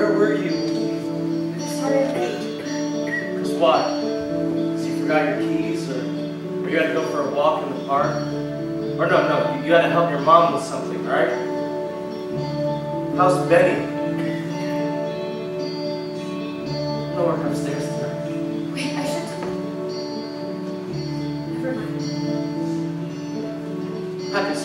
Where were you? Because what? Because you forgot your keys, or, or you had to go for a walk in the park? Or no, no, you, you had to help your mom with something, right? How's Benny? No work upstairs. Wait, I should... Never mind. Happy.